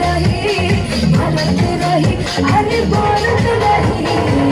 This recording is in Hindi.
रही बरत रही अरे बरत रही।